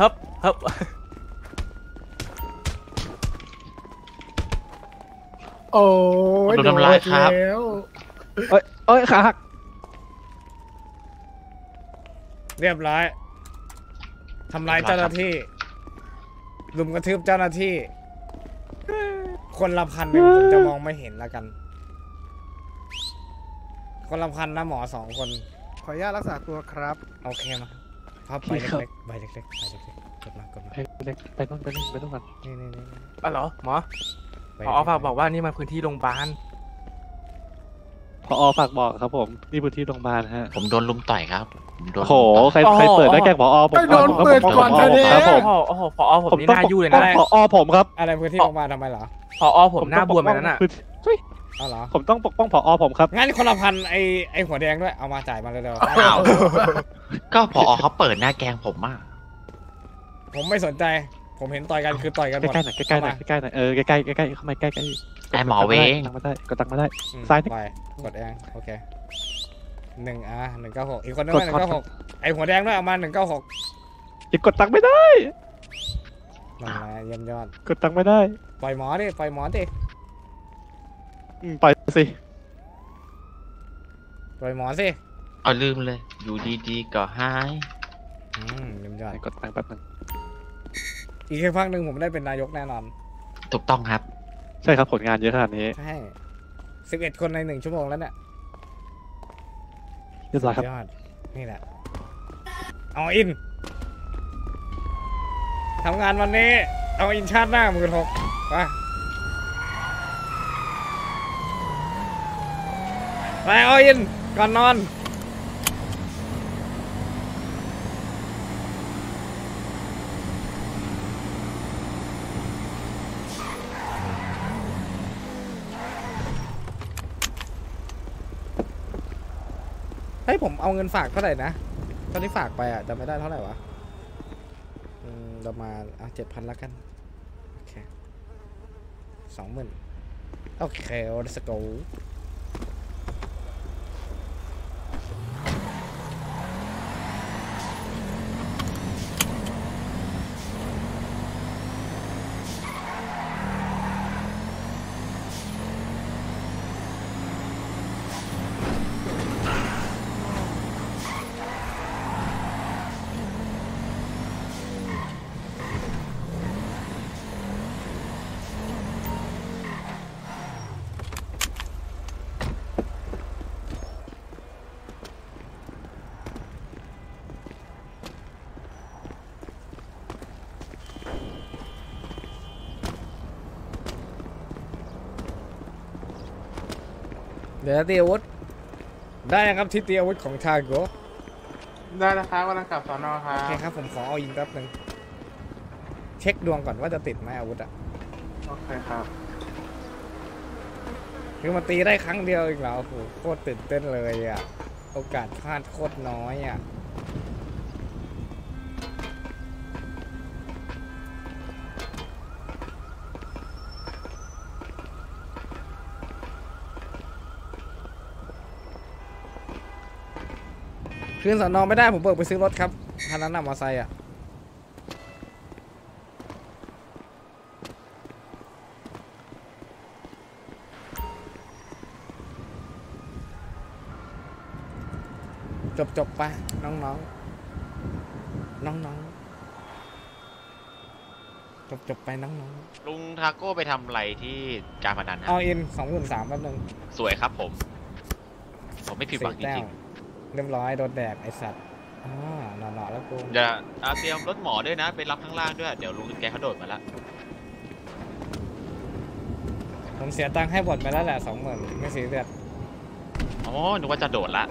ฮึบฮึบโอ้ยโดนทำร้ายครับโดนแล้วเอ้ยเอ้ยขาหักเรียบร้อยทำร้ายเจ้าหน้าที่ลุมกระทืบเจ้าหน้าที่ คนละพันหนึ่งผมจะมองไม่เห็นแล้วกัน คนละพันนะหมอสองคน ขออนุญาตรักษาตัวครับ โอเคมา พับใบเล็กๆใบเล็กๆใบเล็กๆกดมากดมาไปเล็กไปนู่นไปนู่นไปนู่นก่อนนี่นี่นี่อ๋อเหรอหมอใบหมเล็อฝากบอกว่านี่มาพื้นที่โรงพยาบาลพอฝากบอกครับผมนี่พื้นที่โรงพยาบาลฮะผมโดนลุมต่อยครับผมโดนโหใครใครเปิดได้แกล้งพอผมไปโดนเปิดก่อนผมเถอะดิครับผมโอ้โหพอผมผมนี่ต้องหน้ายู่เลยต้นะองพอผมครับอะไรพื้นที่โรงพยาบาลทำไมเหรอพอผมหน้าบวมไปนั่นน่ะพื้ เฮ้ยเอาเหรอ ผมต้องปกป้องพอผมครับ งั้นคนละพันไอไอหัวแดงด้วย เอามาจ่ายมาเร็วอ้าวก็พอเขาเปิดหน้าแกงผมอะๆผมไม่สนใจ ผมเห็นต่อยกันคือต่อยกันหมดใกล้ๆหน่อยใกล้ๆหน่อยใกล้ๆหน่อยเออใกล้ๆใกล้ๆเข้ามาใกล้ๆไอหมอเวงตังค์มาได้ก็ตังค์มาได้ อืมซ้ายนิดไปกดแองโอเคหนึ่งอะหนึ่งเก้าหกอีกคนนึงกดหนึ่งเก้าหกไอหัวแดงด้วยเอามาหนึ่งเก้าหกยังกดตังค์ไม่ได้ นั่นแหละเยี่ยมยอด กดตังค์ไม่ได้ ปล่อยหมอดิ ปล่อยหมอดิ อืมปล่อยสิ ปล่อยหมอสิเอาลืมเลย อยู่ดีๆก็หาย อืมเยี่ยมยอดกดตังค์แป๊บนึงอีกแค่พักหนึ่งผมได้เป็นนายกแน่นอน ถูกต้องครับ ใช่ครับผลงานเยอะขนาดนี้ใช่สิบเอ็ดคนในหนึ่งชั่วโมงแล้วเนี่ยเรียบร้อยครับ ยอด นี่แหละ เอาอิน ทำงานวันนี้ เอาอินชาติหน้าหมื่นหกไป ไปเอาอิน ก่อนนอนเฮ้ยผมเอาเงินฝากเท่าไหร่นะ ตอนนี้ฝากไปอะจำไม่ได้เท่าไหร่วะอืมประมาณอะเจ็ดพันละกัน โอเคสองหมื่นโอเค let's go เดี๋ยวตีอาวุธ ได้นะครับที่ตีอาวุธของทาโกได้นะครับกำลังกลับสอนอครัโอเคบครับผมขอเอาอินแป๊บหนึ่งเช็คดวงก่อนว่าจะติดไหมอาวุธอะโอเคครับคือมันตีได้ครั้งเดียวเองเหรอโอ้โหโคตรตื่นเต้นเลยอะโอกาสพลาดโคตรน้อยอะ คืนสอนอไม่ได้ผมเบิกไปซื้อรถครับคันนั้นน่ะมอไซค์อะจบจบๆไปน้องน้องน้องน้องจบจบๆไปน้องน้องลุงทาโก้ไปทำอะไรที่การพนันเอาฮะอินสองหมื่นสามแป๊บนึงสวยครับผม ผมไม่ผิดหวังจสี่แต้ริมง เรียบร้อยโดนแดดไอสัตว์อ่าหนอๆแล้วกูๆอย่าอ่าเตรียมรถหมอด้วยนะ ไปรับข้างล่างด้วย เดี๋ยวลุงแกเขาโดดมาแล้วผมเสียตังค์ให้หมดไปแล้วแหละสองหมื่นไม่สีเรียสอ๋อนึกว่าจะโดดละ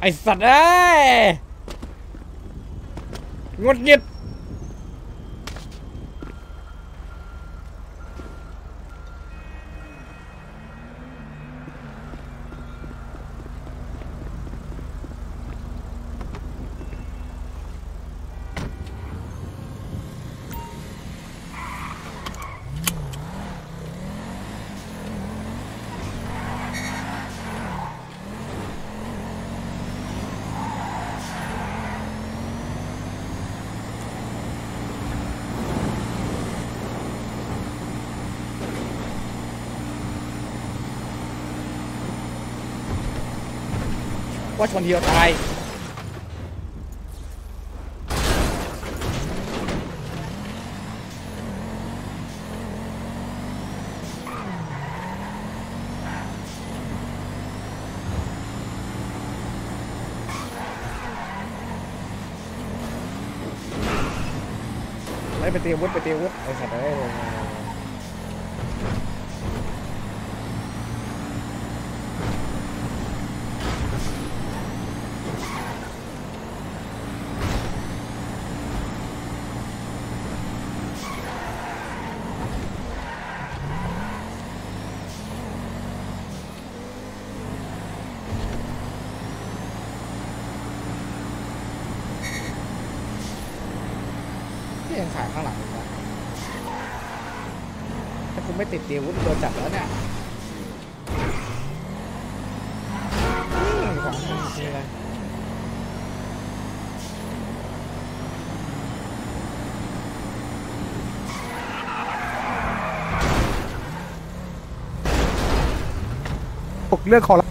ไอสัตว์ ว่าชนเดียวตายไล่ไปตีอาวุธไปเตีอาวุธไอ้สัตว์เอ้ย ยังขายข้างหลังอีกนะถ้าคุณไม่ติดตีวุธโดนจับแล้วเนี่ยของจริงเลยเรื่องของ